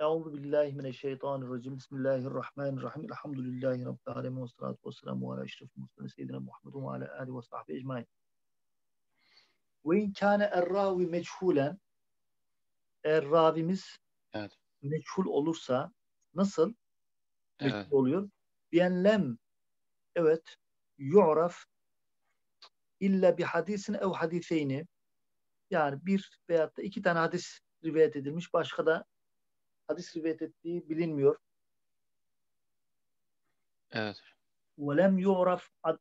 Euzu billahi mineşşeytanirracim. Bismillahirrahmanirrahim. Elhamdülillahi rabbil alamin ve salatu vesselamu ala eşrefil murselin seyyidina Muhammedin ve ala alihi ve sahbihi ecmaîn. Ve in kâne er-râvi meçhulen eğer ravimiz Evet. meçhul olursa nasıl meçhul Evet. oluyor? Biyen lem evet yu'raf illa bi hadisin ev hadiseyni yani bir veyahut da iki tane hadis rivayet edilmiş. Başka da hadis rivayet ettiği bilinmiyor. Evet. وَلَمْ يُعْرَفْ ad-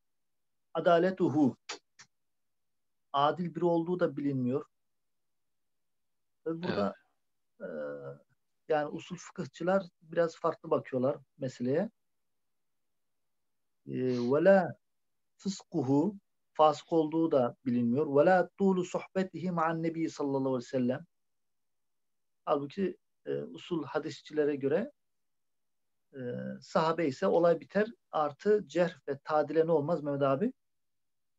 adaletuhu adil biri olduğu da bilinmiyor. Tabii burada e, yani usul fıkıhçılar biraz farklı bakıyorlar meseleye. E, وَلَا fıskuhu fasık olduğu da bilinmiyor. وَلَا طُولُ sohbetihi ma'an nebi sallallahu aleyhi ve sellem Halbuki e, usul hadisçilere göre e, sahabe ise olay biter artı cerh ve tadile ne olmaz Mehmet abi?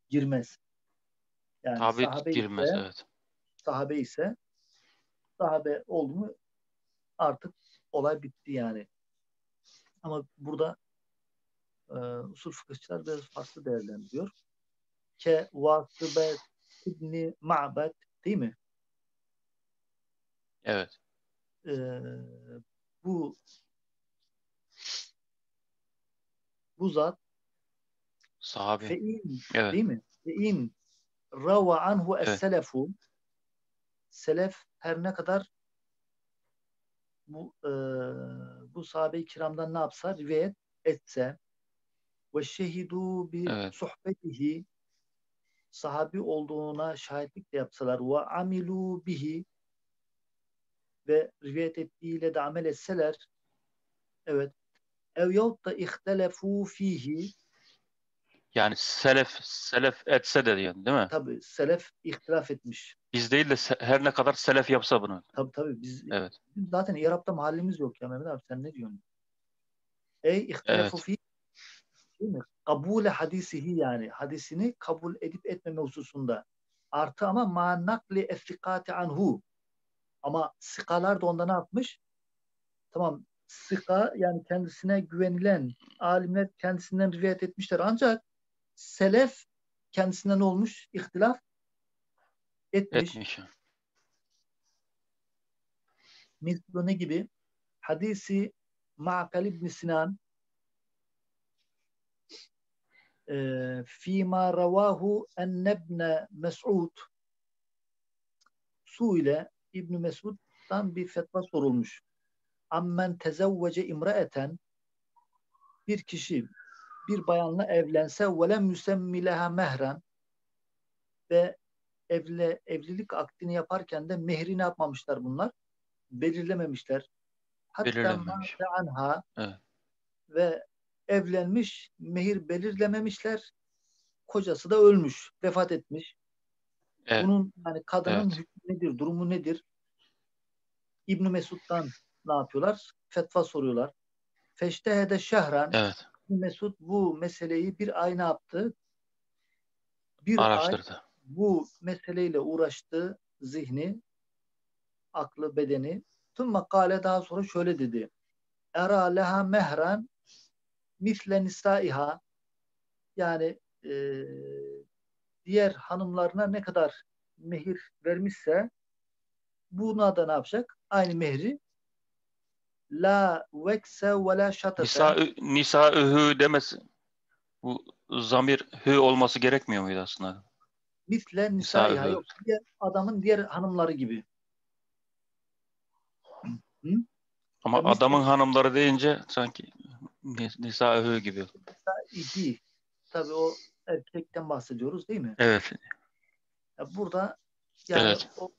Girmez. Yani Tabi sahabe girmez. ise, Evet. sahabe ise sahabe oldu mu artık olay bitti yani. Ama burada e, usul fıkıhçılar biraz farklı değerlendiriyor. Ke vasıbet ibni ma'bet değil mi? Evet. E, bu bu zat Sahabi. fe'in Evet. değil mi? Fe'in rava anhu Evet. es-selefu selef her ne kadar bu e, bu sahabe-i kiramdan ne yapsa rivayet etse ve şehidu bi Evet. sohbetihi sahabi olduğuna şahitlik de yapsalar ve amilu bihi ve rivayet ettiğiyle de amel etseler evet ev yahut da ihtelefu fihi Yani selef selef etse de diyor değil mi? tabi selef ihtilaf etmiş. Biz değil de her ne kadar selef yapsa bunu. Tabi tabi biz Evet. zaten İrab'da mahallimiz yok ya Mehmet abi sen ne diyorsun? Ey ihtilafu Evet. fi değil mi? Kabule hadisihi yani hadisini kabul edip etmeme hususunda. Artı ama ma nakli effikati anhu. Ama sikalar da onda ne yapmış? Tamam sika yani kendisine güvenilen alimler kendisinden rivayet etmişler. Ancak selef kendisinden olmuş? İhtilaf etmiş. Etmiş. Mislu ne gibi? Hadisi Ma'kal ibn Sinan e, fîmâ ravâhu ennebne Mes'ud su ile İbn Mesud'dan bir fetva sorulmuş. Ammen tezevvece imraeten bir kişi bir bayanla evlense ve lem yusemmi leha mehren ve evle, evlilik akdini yaparken de mehri ne yapmamışlar bunlar? Belirlememişler. Hatta anha Evet. ve evlenmiş, mehir belirlememişler. Kocası da ölmüş, vefat etmiş. Evet. Bunun yani kadının Evet. hükmü nedir, durumu nedir? İbn Mesud'dan ne yapıyorlar? Fetva soruyorlar. Feştehede şehran Evet. İbn Mesud bu meseleyi bir ay ne yaptı? Bir ay Araştırdı. bu meseleyle uğraştı zihni, aklı, bedeni. Tüm makale daha sonra şöyle dedi. Era leha mehran misle nisaiha yani e, diğer hanımlarına ne kadar mehir vermişse buna da ne yapacak? Aynı mehri la vekse ve la şatete Nisa nisa ühü demesi bu zamir hü olması gerekmiyor muydu aslında? misle nisaiha Nisaiha. yok. Diğer adamın diğer hanımları gibi. Ama Ya adamın hanımları deyince sanki ni- nisa ühü gibi. İdi. Tabii o erkekten bahsediyoruz değil mi? Evet. Ya burada yani Evet. o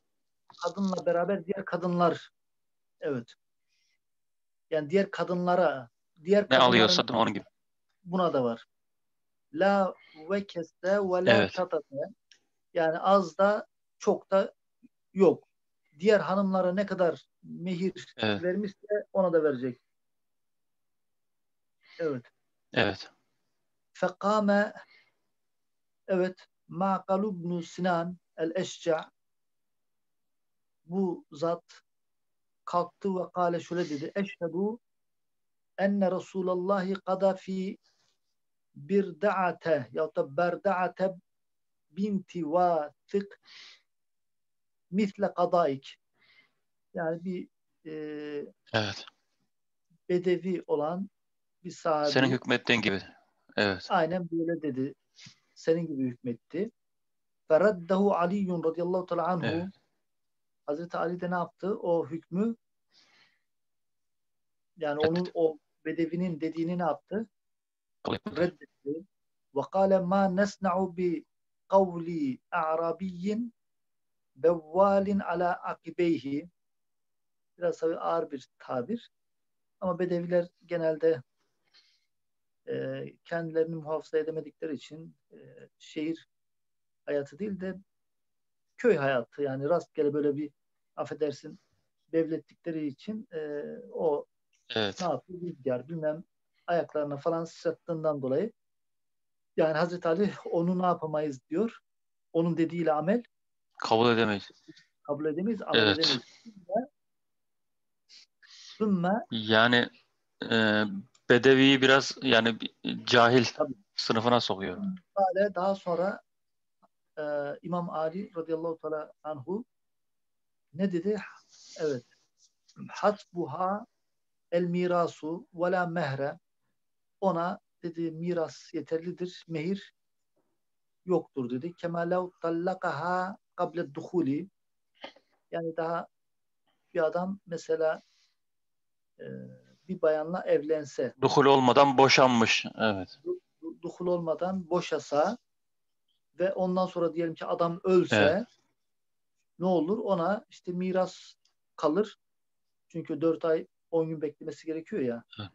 kadınla beraber diğer kadınlar evet. Yani diğer kadınlara diğer Ne alıyorsa da onun gibi. buna da var. La ve keste ve la Evet. Yani az da çok da yok. Diğer hanımlara ne kadar mehir Evet. vermişse ona da verecek. Evet. Evet. Fekame evet Ma'kal ibn Sinan el-Eşca bu zat kalktı ve kâle şöyle dedi. Eşhedü enne Resulallahi kada fi birda'ate ya da berda'ate binti vatık misle kadaik. Yani bir e, Evet. bedevi olan bir sahabi. Senin hükmettiğin gibi. Evet. Aynen böyle dedi. Senin gibi hükmetti. Feraddehu Aliyyun radıyallahu teala anhu. Evet. Hazreti Ali de ne yaptı? O hükmü yani Evet. onun o bedevinin dediğini ne yaptı? Reddetti. Ve kâle mâ nesna'u bi kavli a'rabiyyin bevvalin ala akibeyhi. Biraz tabii ağır bir tabir. Ama bedeviler genelde e, kendilerini muhafaza edemedikleri için e, şehir hayatı değil de köy hayatı yani rastgele böyle bir affedersin devlettikleri için e, o Evet. ne yapıyor? Rüzgar bilmem ayaklarına falan sıçrattığından dolayı yani Hazreti Ali onu ne yapamayız diyor. Onun dediğiyle amel Kabul edemeyiz. kabul edemeyiz, amel Evet. edemeyiz. Sümme Yani e, Bedevi'yi biraz yani cahil Tabii. sınıfına sokuyor. Daha sonra e, İmam Ali radıyallahu teala anhu ne dedi? Evet. Hasbuha el mirasu ve la mehre ona dedi miras yeterlidir. Mehir yoktur dedi. Kema lev tallakaha kable duhuli yani daha bir adam mesela e, bir bayanla evlense Duhul olmadan boşanmış. Evet. du- duhul olmadan boşasa ve ondan sonra diyelim ki adam ölse Evet. ne olur? Ona işte miras kalır. Çünkü 4 ay 10 gün beklemesi gerekiyor ya. Evet.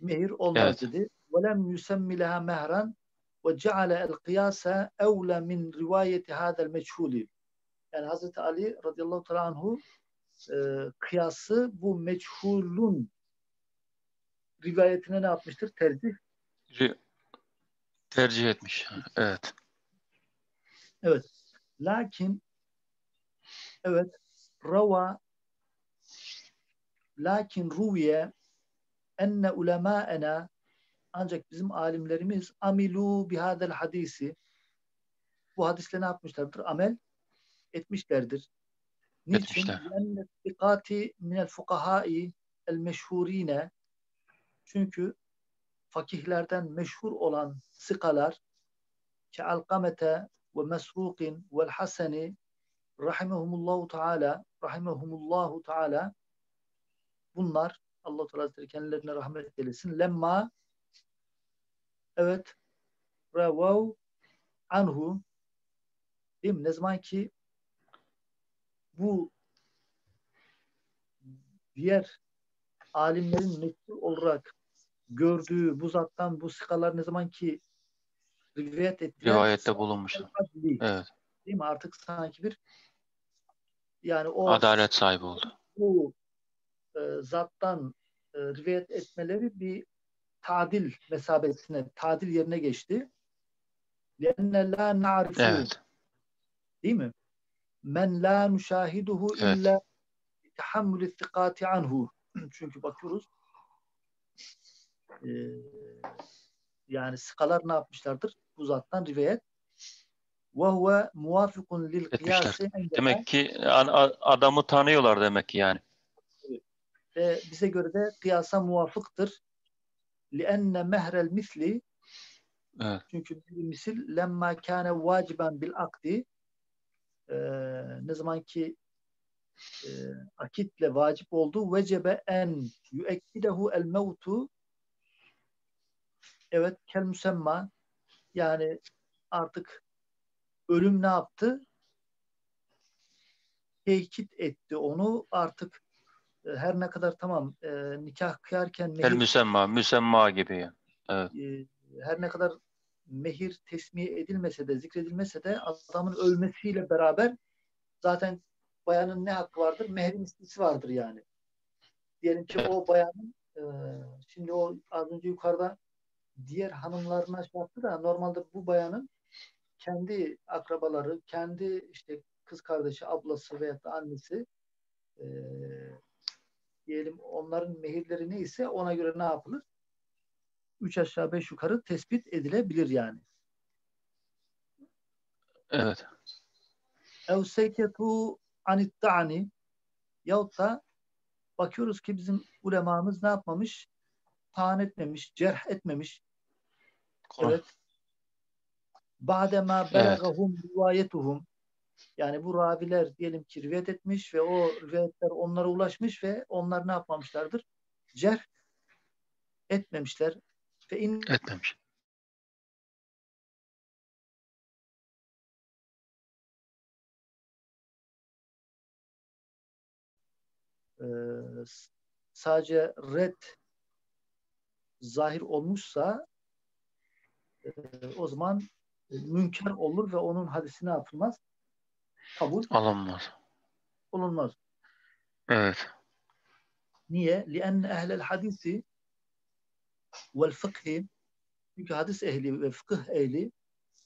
Mehir olmaz Evet. dedi. وَلَمْ يُسَمِّ لَهَا مَهْرًا وَجَعَلَ الْقِيَاسَ اَوْلَ مِنْ رِوَايَةِ هَذَا الْمَجْهُولِ Yani Hazreti Ali radıyallahu teala anhu e, kıyası bu meçhulun rivayetine ne yapmıştır? Tercih Tercih etmiş. Evet. Evet. Lakin evet rava lakin ruviye enne ulemâena ancak bizim alimlerimiz amilu bihadel hadisi bu hadisle ne yapmışlardır? Amel etmişlerdir. Niçin? Dikati minel fukahai el meşhurine çünkü fakihlerden meşhur olan sıkalar ki Alkamete ve Mesrukin ve Haseni rahimehumullahu teala rahimehumullahu teala bunlar Allah Teala Hazretleri kendilerine rahmet eylesin. Lemma evet revav anhu değil mi? Ne zaman ki bu diğer alimlerin meşhur olarak gördüğü bu zattan bu sıkalar ne zaman ki rivayet ettiler. Rivayette bulunmuşlar. adli, Evet. Değil mi? Artık sanki bir yani o Adalet sahibi oldu. bu e, zattan e, rivayet etmeleri bir tadil mesabesine, tadil yerine geçti. لأن la na'rifu Evet. değil mi? Men la nuşahiduhu Evet. illa tahammül ittikati anhu. Çünkü bakıyoruz e, yani sıkalar ne yapmışlardır? Bu zattan rivayet. Ve huve muvafikun lil Etmişler. kıyası Demek ki a- a- adamı tanıyorlar demek ki yani. ve bize göre de kıyasa muvafıktır. لِأَنَّ مَهْرَ الْمِثْلِ Evet. Çünkü bir misil lemma kâne vaciben bil akdi e, ne zaman ki e, akitle vacip oldu vecebe en yüekkidehu el mevtu evet kel müsemma yani artık ölüm ne yaptı? Tehdit etti onu artık e, her ne kadar tamam e, nikah kıyarken El mehir müsemma, müsemma gibi. Evet. e, her ne kadar mehir tesmiye edilmese de zikredilmese de adamın ölmesiyle beraber zaten bayanın ne hakkı vardır? Mehrin istisi vardır yani. Diyelim ki o bayanın e, şimdi o az önce yukarıda diğer hanımlarına şey yaptı da normalde bu bayanın kendi akrabaları, kendi işte kız kardeşi, ablası veyahut da annesi e, diyelim onların mehirleri neyse ona göre ne yapılır? Üç aşağı beş yukarı tespit edilebilir yani. Evet. ev seketu anit ta'ni yahut da bakıyoruz ki bizim ulemamız ne yapmamış? Taan etmemiş, cerh etmemiş. Kur'an. Evet. Ba'dema belagahum rivayetuhum yani bu raviler diyelim ki rivayet etmiş ve o rivayetler onlara ulaşmış ve onlar ne yapmamışlardır? Cerh etmemişler. Fe in Etmemiş. e, sadece red zahir olmuşsa e, o zaman münker olur ve onun hadisi ne yapılmaz? Kabul Alınmaz. olunmaz. Evet. Niye? لِأَنَّ اَهْلَ الْحَدِيثِ vel fıkhi çünkü hadis ehli ve fıkıh ehli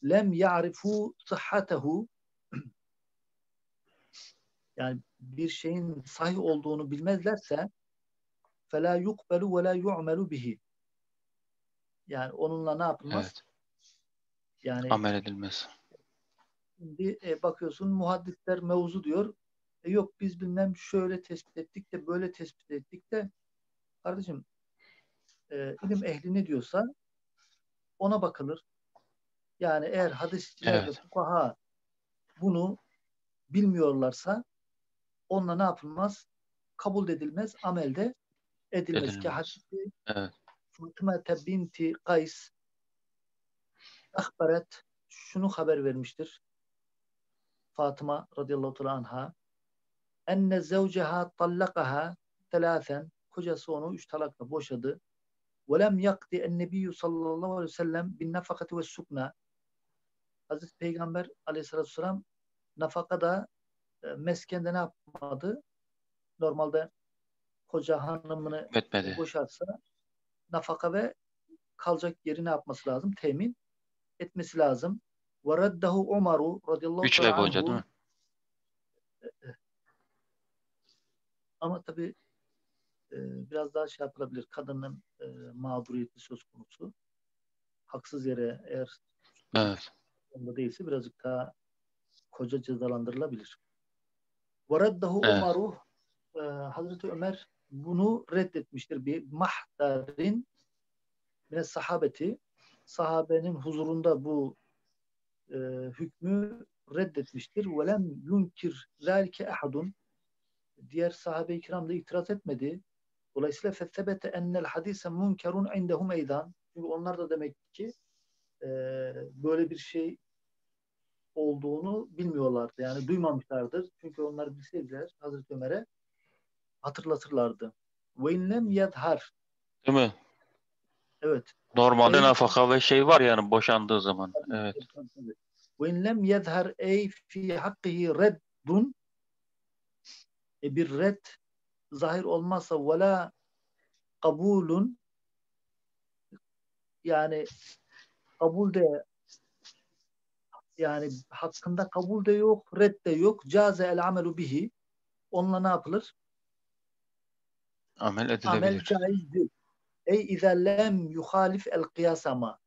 lem ya'rifu sıhhatehu yani bir şeyin sahih olduğunu bilmezlerse fela yukbelu ve la yu'melu bihi yani onunla ne yapılmaz? Evet. Yani amel edilmez. Şimdi e, bakıyorsun muhaddisler mevzu diyor. E, yok biz bilmem şöyle tespit ettik de böyle tespit ettik de kardeşim e, ilim ehli ne diyorsa ona bakılır. Yani eğer hadisçiler ve Evet. fukaha bunu bilmiyorlarsa onunla ne yapılmaz? Kabul edilmez, amelde edilmez. Ki Edilmez. hadisi Evet. Fatıma binti Kays akbaret şunu haber vermiştir. Fatıma radıyallahu teala anha enne zevceha tallakaha telaten kocası onu üç talakla boşadı. Lem yakdi ennebiyyü sallallahu aleyhi ve sellem bin nafakati ve sukna Hazreti Peygamber aleyhissalatü vesselam nafakada e, meskende ne yapmadı? Normalde koca hanımını Etmedi. boşarsa nafaka ve kalacak yeri ne yapması lazım? Temin etmesi lazım. Ve raddahu Umaru radıyallahu Üç ay boyunca anhu. değil mi? Ama tabii e, biraz daha şey yapılabilir. Kadının e, mağduriyeti söz konusu. Haksız yere eğer Evet. değilse birazcık daha koca cezalandırılabilir. Raddahu Evet. Umaru e, Hazreti Ömer bunu reddetmiştir. Bir mahdarin ve sahabeti sahabenin huzurunda bu e, hükmü reddetmiştir. Lem yunkir zâlike ahadun diğer sahabe-i kiram da itiraz etmedi. Dolayısıyla fethebete ennel hadise munkerun indehum eydan. Çünkü onlar da demek ki e, böyle bir şey olduğunu bilmiyorlardı. Yani duymamışlardır. Çünkü onlar bilseydiler Hazreti Ömer'e hatırlatırlardı. Ve inlem yedhar. Değil mi? Evet. Normalde Şey- nafaka ve şey var yani boşandığı zaman. Evet. Ve in lem yezher ey fi hakkihi reddun e bir red zahir olmazsa ve la kabulun yani kabul de yani hakkında kabul de yok, red de yok. Caze el amelu bihi. Onunla ne yapılır? Amel Amel edilebilir. caizdir. Ey izâ lem yuhalif el kıyas ama.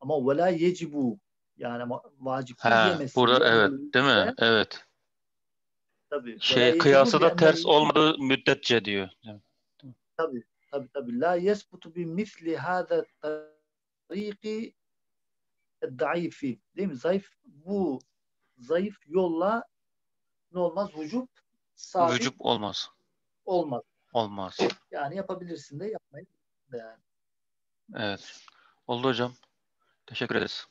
Ama ve la yecibu. Yani vacip Ha, diyemezsin. burada evet. Değil mi? Evet. Tabii. Şey kıyası da ters olmadığı müddetçe diyor. Tabii. Tabii tabii. La yesbutu bi misli hâzâ tarîki daifi. Değil mi? Zayıf bu zayıf yolla ne olmaz? Vücut sabit Vücut olmaz. olmaz. Olmaz. Yani yapabilirsin de de yani. Evet. Oldu hocam. Teşekkür ederiz.